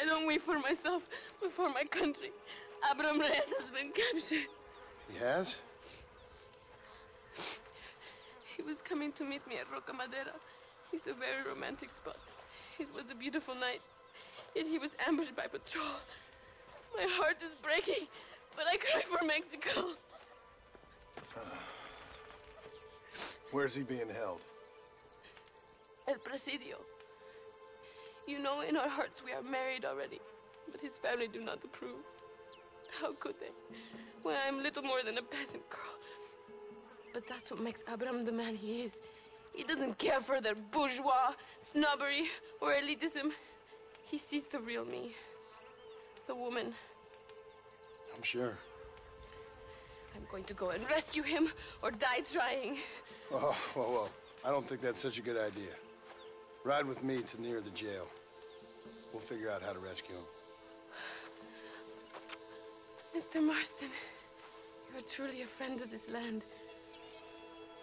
I don't wait for myself, but for my country. Abraham Reyes has been captured. He has? He was coming to meet me at Roca Madera. It's a very romantic spot. It was a beautiful night, yet he was ambushed by patrol. My heart is breaking, but I cry for Mexico. Where's he being held? El Presidio. You know, in our hearts we are married already, but his family do not approve. How could they? When I'm little more than a peasant girl. But that's what makes Abraham the man he is. He doesn't care for their bourgeois, snobbery, or elitism. He sees the real me. The woman. I'm sure. I'm going to go and rescue him or die trying. Oh, well, well. I don't think that's such a good idea. Ride with me to near the jail. We'll figure out how to rescue him. Mr. Marston, you are truly a friend of this land.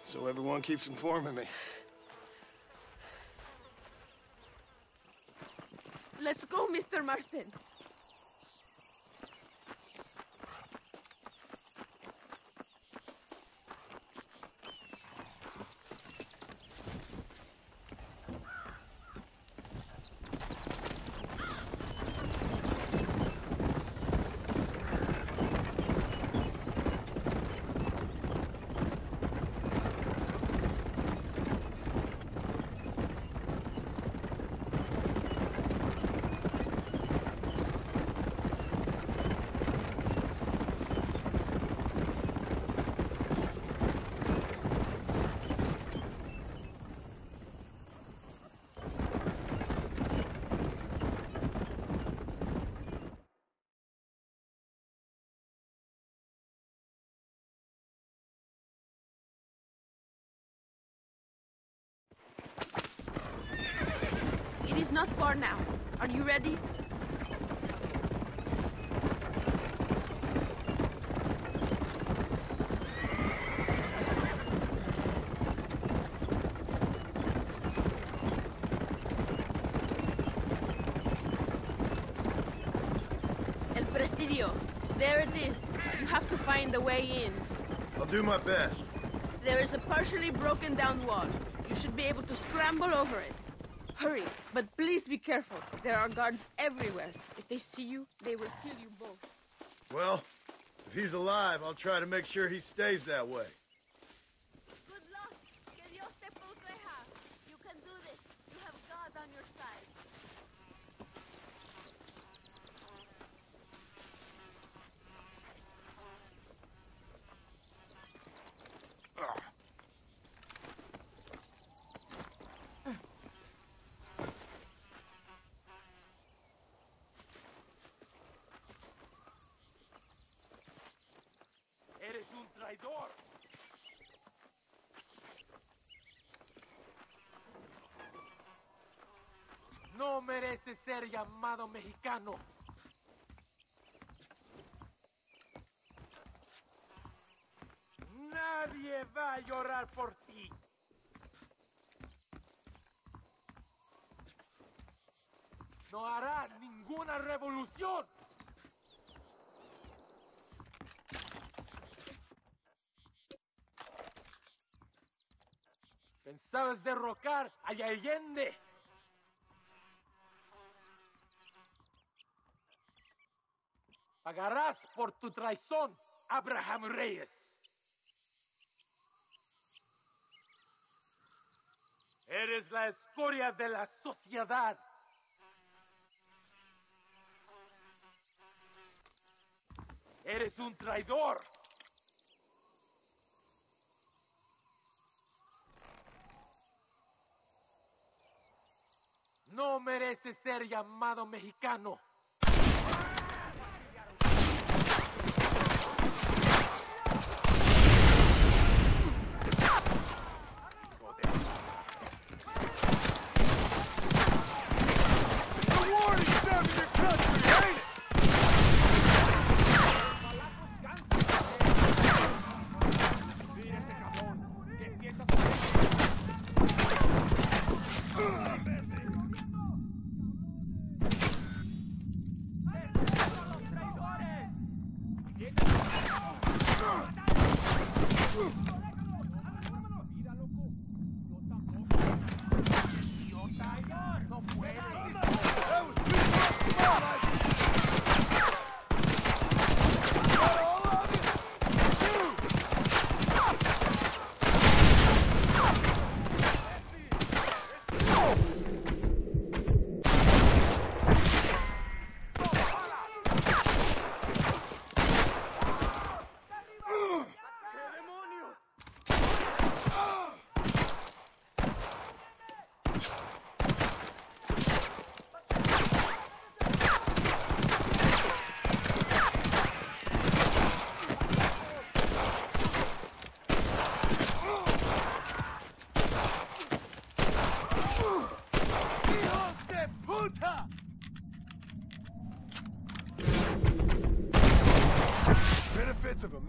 So everyone keeps informing me. Let's go, Mr. Marston. Is not far now. Are you ready? El Presidio. There it is. You have to find a way in. I'll do my best. There is a partially broken down wall. You should be able to scramble over it. Hurry, but please be careful. There are guards everywhere. If they see you, they will kill you both. Well, if he's alive, I'll try to make sure he stays that way. No mereces ser llamado mexicano. Nadie va a llorar por ti. No hará ninguna revolución. Pensabas derrocar a Allende. Pagarás por tu traición, Abraham Reyes. Eres la escoria de la sociedad. Eres un traidor. No mereces ser llamado mexicano.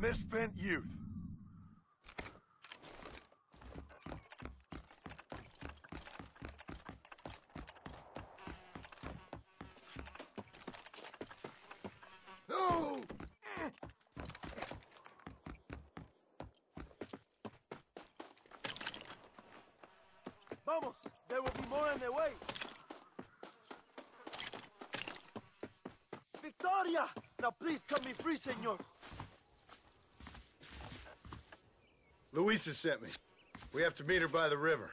Misspent youth. Vamos, there will be more on the way. Victoria! Now please cut me free, senor. Luisa sent me. We have to meet her by the river.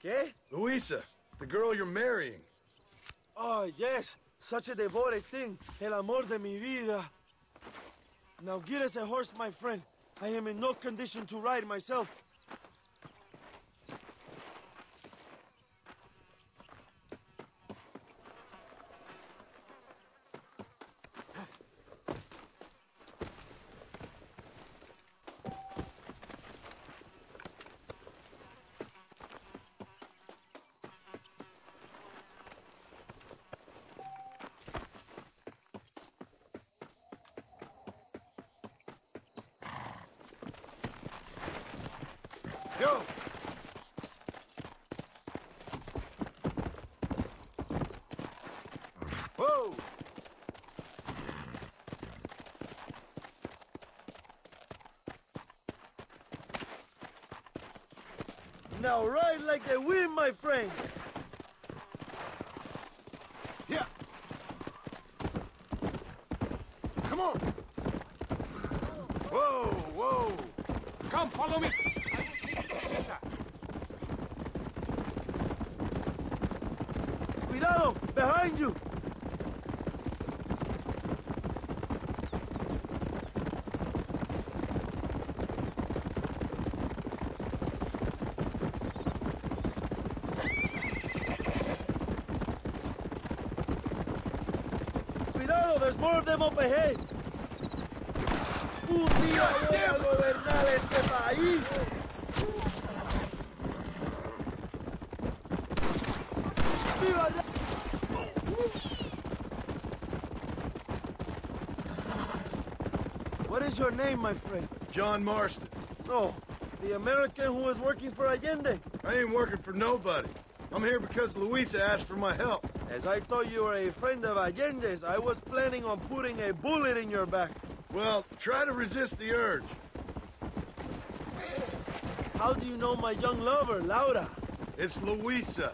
Okay? Luisa, the girl you're marrying. Oh, yes. Such a devoted thing. El amor de mi vida. Now get us a horse, my friend. I am in no condition to ride myself. Go! Whoa! Now ride like the wind, my friend. Yeah! Come on! Whoa, whoa! Come, follow me. Cuidado! Behind you! Cuidado, there's more of them up ahead. Un día voy a gobernar este país. ¡Viva What is your name, my friend? John Marston. Oh, the American who is working for Allende. I ain't working for nobody. I'm here because Luisa asked for my help. As I thought you were a friend of Allende's, I was planning on putting a bullet in your back. Well, try to resist the urge. How do you know my young lover, Laura? It's Luisa.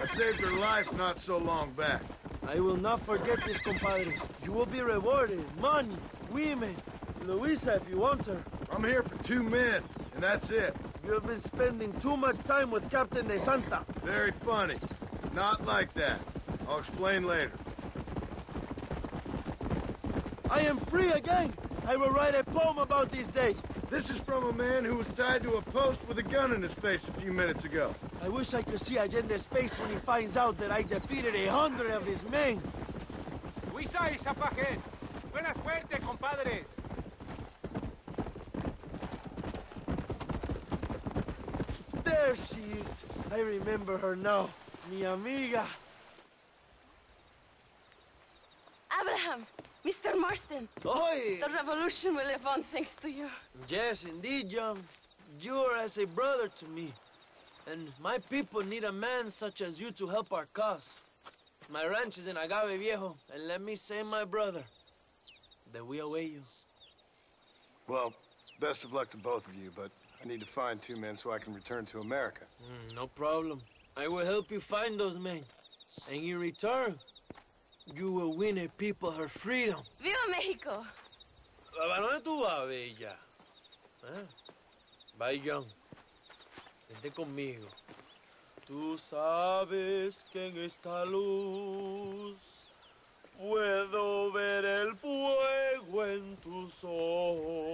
I saved her life not so long back. I will not forget this, compadre. You will be rewarded. Money, women. Luisa, if you want her. I'm here for two men, and that's it. You have been spending too much time with Captain De Santa. Very funny. Not like that. I'll explain later. I am free again. I will write a poem about this day. This is from a man who was tied to a post with a gun in his face a few minutes ago. I wish I could see Allende's face when he finds out that I defeated a hundred of his men. Luisa y Zapaje. Buena suerte, compadres. There she is. I remember her now. Mi amiga. Mr. Marston, Oi! the revolution will live on thanks to you. Yes, indeed, young. You are as a brother to me. And my people need a man such as you to help our cause. My ranch is in Agave Viejo, and let me say, my brother, that we await you. Well, best of luck to both of you, but I need to find two men so I can return to America. Mm, no problem. I will help you find those men. And in return, you will win a people her freedom. Viva Mexico! ¿A dónde tú vas, bella? ¿Eh? Bye, Young. Vente conmigo. Tú sabes que en esta luz puedo ver el fuego en tus ojos.